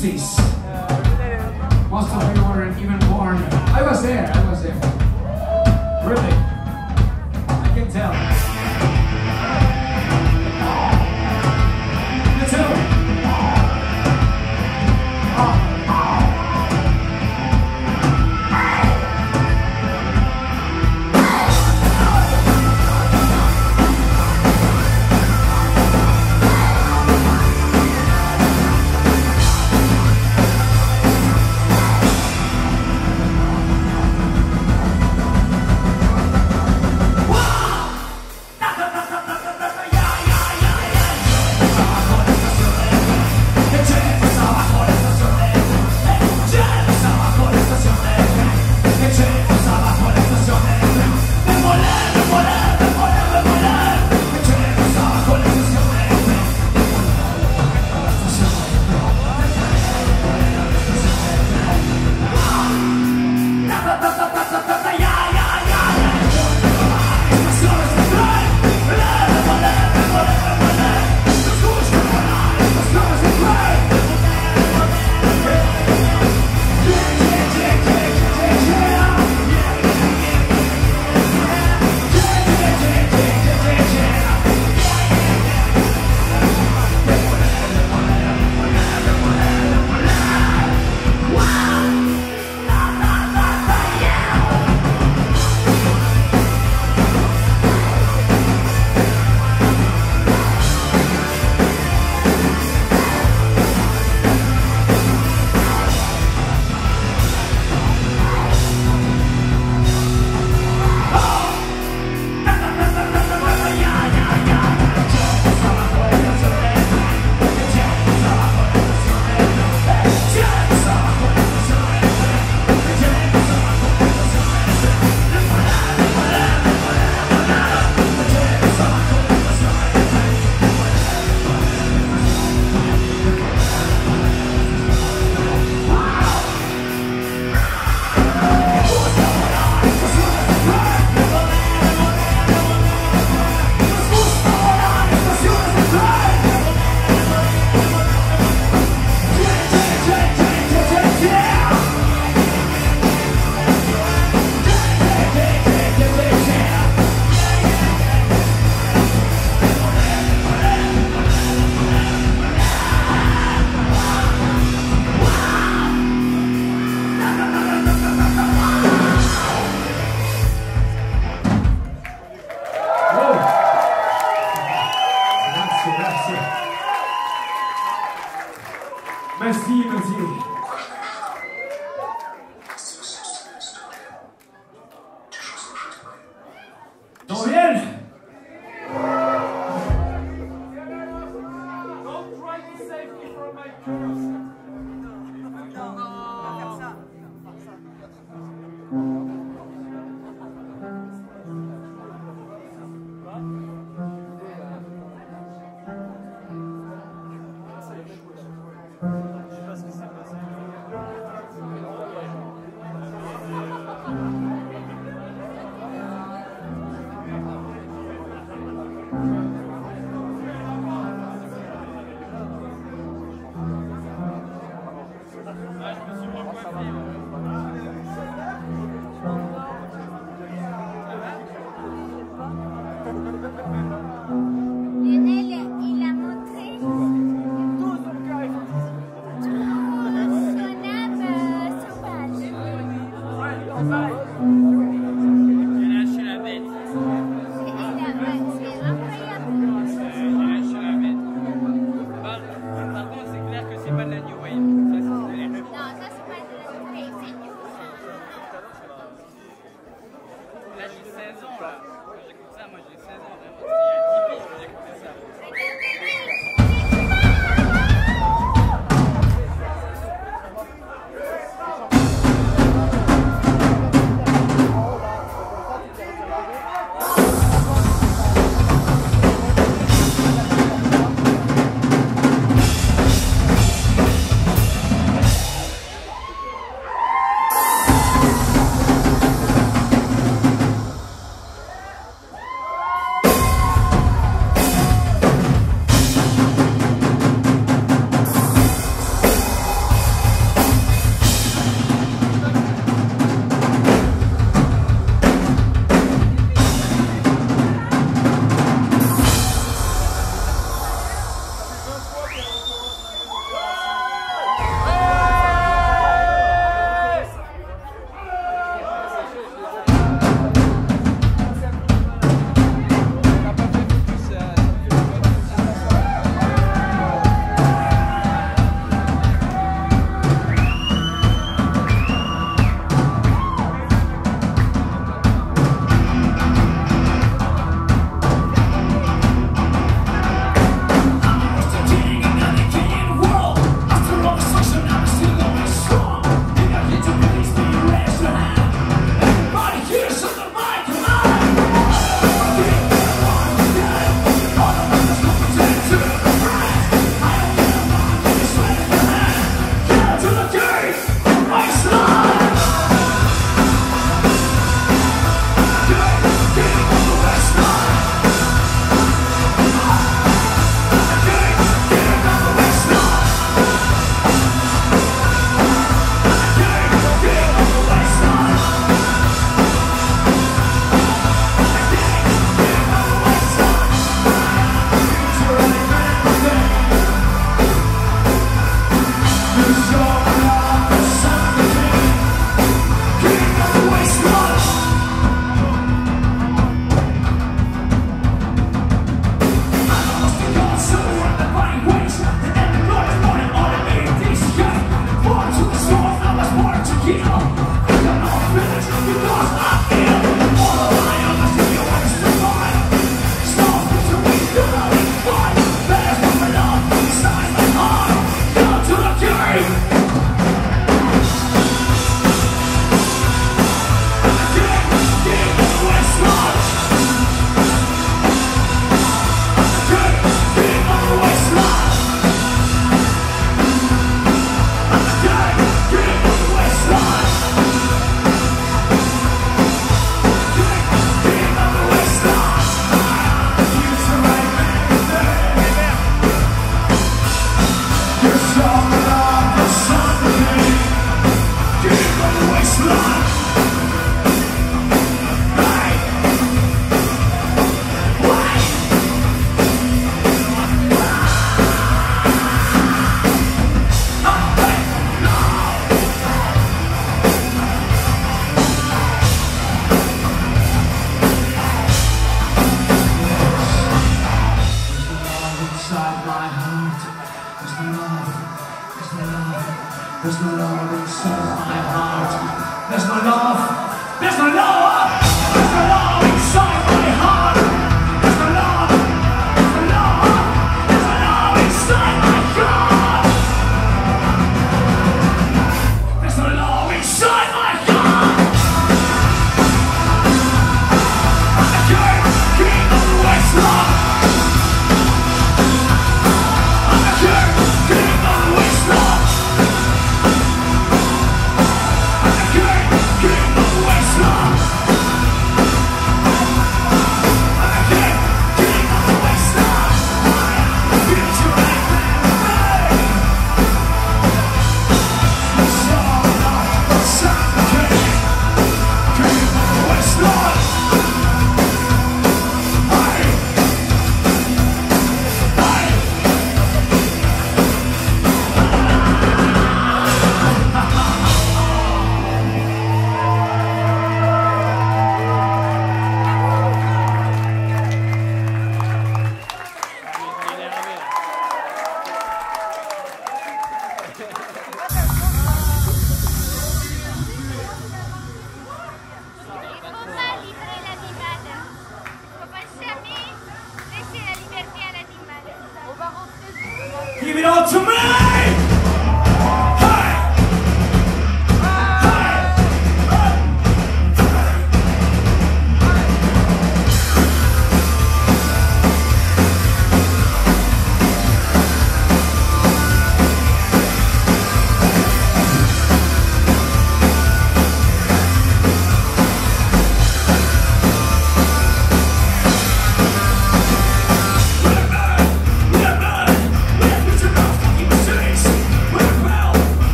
fucking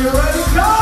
you ready? Go!